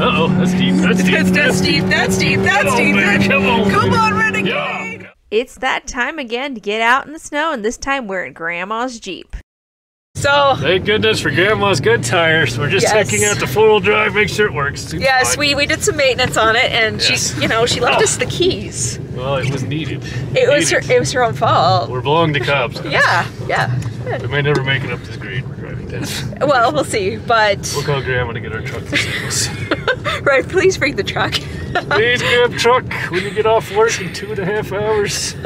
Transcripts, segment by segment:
Uh-oh, that's deep. That's deep. That's, that's deep. That's deep. That's Come on, deep. come on, Come on, renegade. Yeah. It's that time again to get out in the snow, and this time we're in Grandma's Jeep. So Thank goodness for Grandma's good tires. We're just Yes. checking out the four-wheel drive, make sure it works. It's yes, fine. we we did some maintenance on it, and Yes. she, you know, she left Oh. us the keys. Well, it was needed. It was her. It was her own fault. We're blowing the cops. Yeah, yeah. We may never make it up this grade we're driving this. Well, we'll see. But We'll call Grandma to get our truck to save us. Right, please bring the truck. Please grab truck when you get off work in two and a half hours.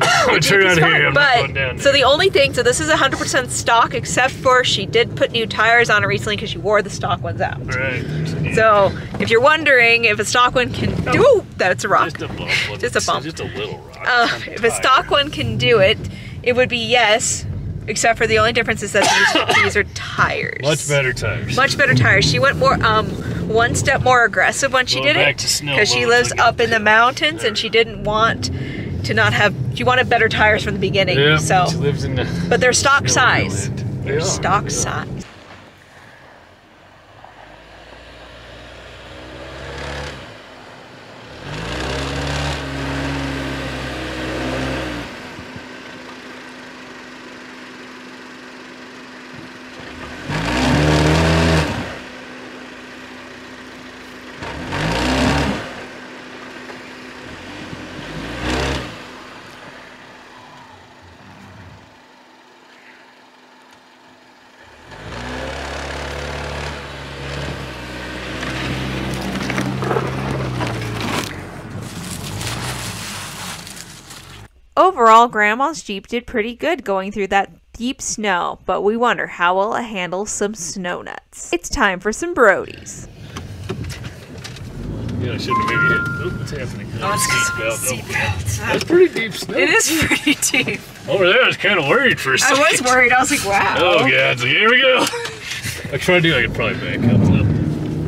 I'm turn It's out fine, here. I'm but not going down. so the only thing, so this is 100% stock, except for she did put new tires on it recently because she wore the stock ones out. right. So if you're wondering if a stock one can do, that's a rock. Just a bump. Just a bump. Just a little rock. Uh, if a stock one can do it, it would be yes, except for the only difference is that these, these are tires. Much better tires. Much better tires. She went more, um, one step more aggressive when she Going did back it because she lives look at up in the that. mountains and she didn't want to not have. She wanted better tires from the beginning. Yeah, so, she lives in the. but they're stock size. They They're are, stock size. Overall, Grandma's Jeep did pretty good going through that deep snow, but we wonder how will it handle some snow nuts. It's time for some Brodies. Yeah, I shouldn't have maybe hit. Oh, what's happening? Oh, it's Seatbelt. Seatbelts. That's pretty deep snow. It is pretty deep. Over there, I was kind of worried for a I second. I was worried. I was like, wow. Oh, God. So here we go. I try to do, I could probably back up. So.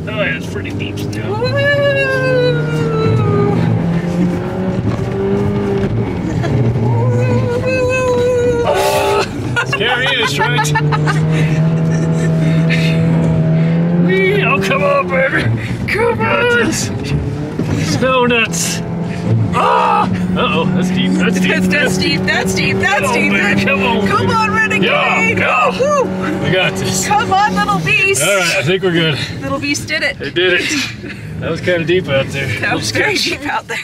Oh, yeah, it's pretty deep snow. Oh, come on, baby. Come on. Snow nuts. Ah! Uh-oh, that's deep. That's deep. That's, that's deep. That's deep. That's Come on, deep. That's- come on, Come on, renegade. Yeah, go. We got this. Come on, little beast. All right, I think we're good. Little beast did it. It did it. That was kind of deep out there. That was very sketchy. deep out there.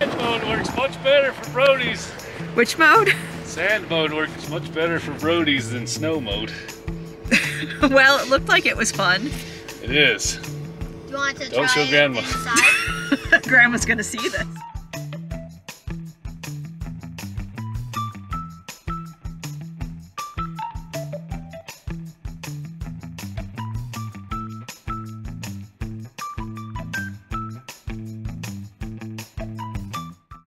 Sand mode works much better for Brodies. Which mode? Sand mode works much better for Brodies than snow mode. well, it looked like it was fun. It is. Do you want to Don't try show it Grandma. inside? Grandma's gonna see this.